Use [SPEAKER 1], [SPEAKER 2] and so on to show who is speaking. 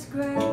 [SPEAKER 1] It's great.